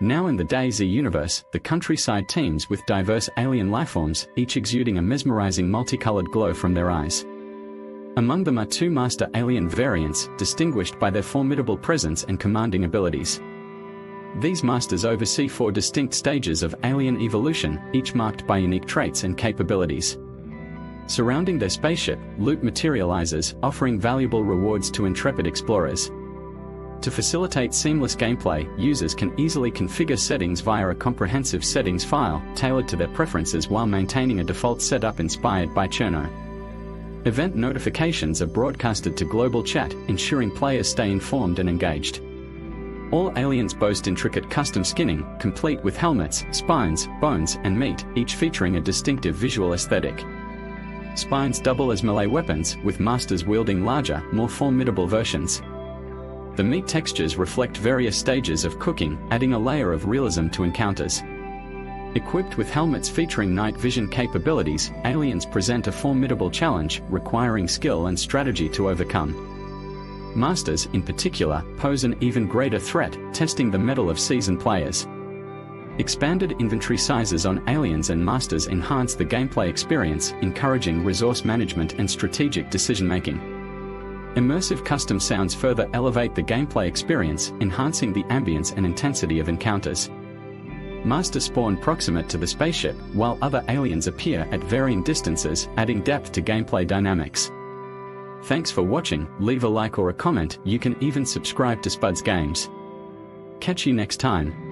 Now in the DayZ universe, the countryside teems with diverse alien lifeforms, each exuding a mesmerizing multicolored glow from their eyes. Among them are two master alien variants, distinguished by their formidable presence and commanding abilities. These masters oversee four distinct stages of alien evolution, each marked by unique traits and capabilities. Surrounding their spaceship, loot materializes, offering valuable rewards to intrepid explorers. To facilitate seamless gameplay, users can easily configure settings via a comprehensive settings file, tailored to their preferences while maintaining a default setup inspired by Cherno. Event notifications are broadcasted to global chat, ensuring players stay informed and engaged. All aliens boast intricate custom skinning, complete with helmets, spines, bones, and meat, each featuring a distinctive visual aesthetic. Spines double as melee weapons, with masters wielding larger, more formidable versions. The meat textures reflect various stages of cooking, adding a layer of realism to encounters. Equipped with helmets featuring night vision capabilities, aliens present a formidable challenge, requiring skill and strategy to overcome. Masters, in particular, pose an even greater threat, testing the mettle of seasoned players. Expanded inventory sizes on aliens and masters enhance the gameplay experience, encouraging resource management and strategic decision-making. Immersive custom sounds further elevate the gameplay experience, enhancing the ambience and intensity of encounters. Master spawn proximate to the spaceship, while other aliens appear at varying distances, adding depth to gameplay dynamics. Thanks for watching, leave a like or a comment, you can even subscribe to Spudz Gamez. Catch you next time.